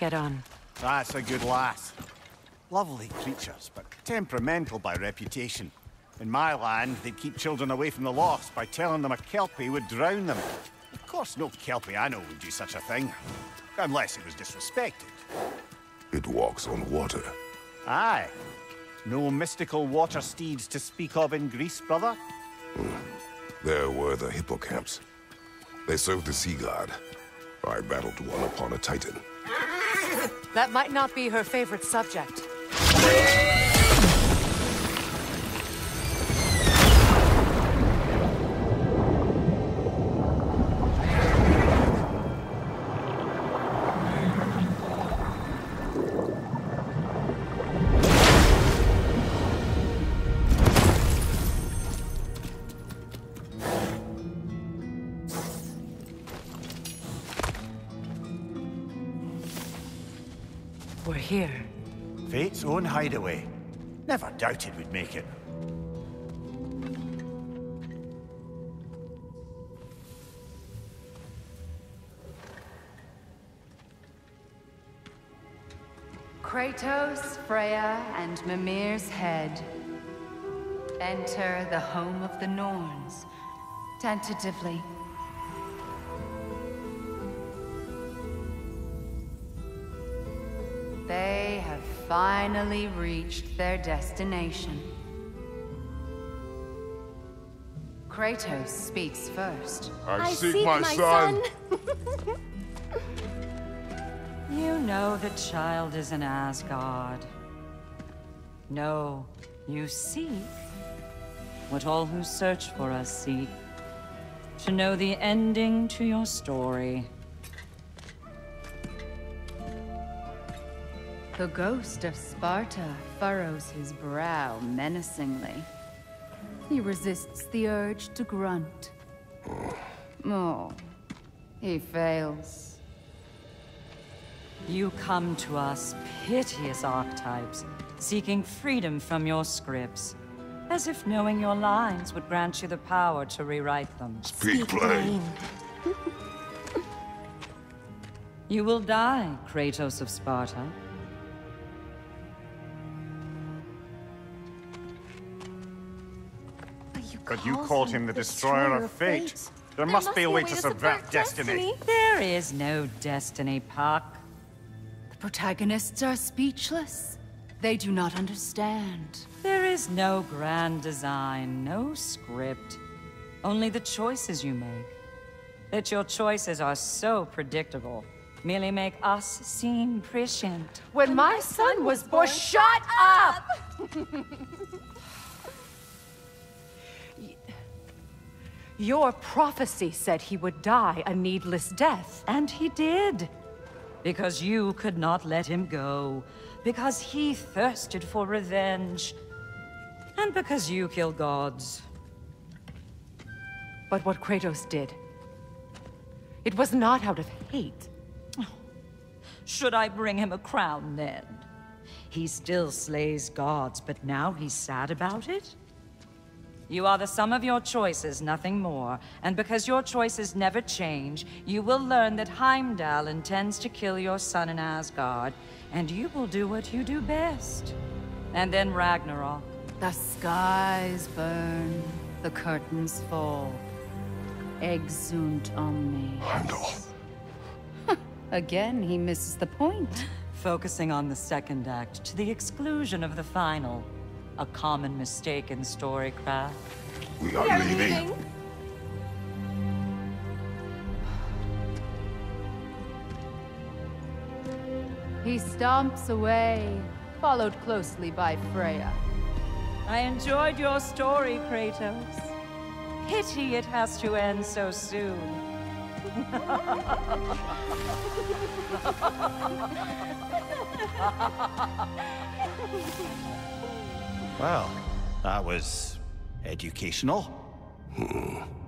get on? That's a good lass. Lovely creatures, but temperamental by reputation. In my land, they'd keep children away from the lost by telling them a Kelpie would drown them. Of course, no Kelpie I know would do such a thing. Unless it was disrespected. It walks on water. Aye. No mystical water steeds to speak of in Greece, brother? Hmm. There were the hippocamps. They served the sea god. I battled one upon a titan. That might not be her favorite subject. We're here. Fate's own hideaway. Never doubted we'd make it. Kratos, Freya, and Mimir's head. Enter the home of the Norns. Tentatively. Finally reached their destination. Kratos speaks first. I, seek, my, son. You know the child is an Asgard. No, you seek what all who search for us seek. To know the ending to your story. The ghost of Sparta furrows his brow menacingly. He resists the urge to grunt. Oh, he fails. You come to us, piteous archetypes, seeking freedom from your scripts. As if knowing your lines would grant you the power to rewrite them. Speak plain. You will die, Kratos of Sparta. But you called him the destroyer of fate. There must be a way to subvert destiny. There is no destiny, Puck. The protagonists are speechless. They do not understand. There is no grand design, no script. Only the choices you make. That your choices are so predictable, merely make us seem prescient. When my son was born, shut up! Your prophecy said he would die a needless death. And he did. Because you could not let him go. Because he thirsted for revenge. And because you kill gods. But what Kratos did, it was not out of hate. Should I bring him a crown then? He still slays gods, but now he's sad about it? You are the sum of your choices, nothing more. And because your choices never change, you will learn that Heimdall intends to kill your son in Asgard, and you will do what you do best. And then Ragnarok. The skies burn, the curtains fall. Exeunt omnes. Heimdall. Again, he misses the point. Focusing on the second act to the exclusion of the final. A common mistake in storycraft. We are leaving. He stomps away, followed closely by Freya. I enjoyed your story, Kratos. Pity it has to end so soon. Well, that was educational. Hmm.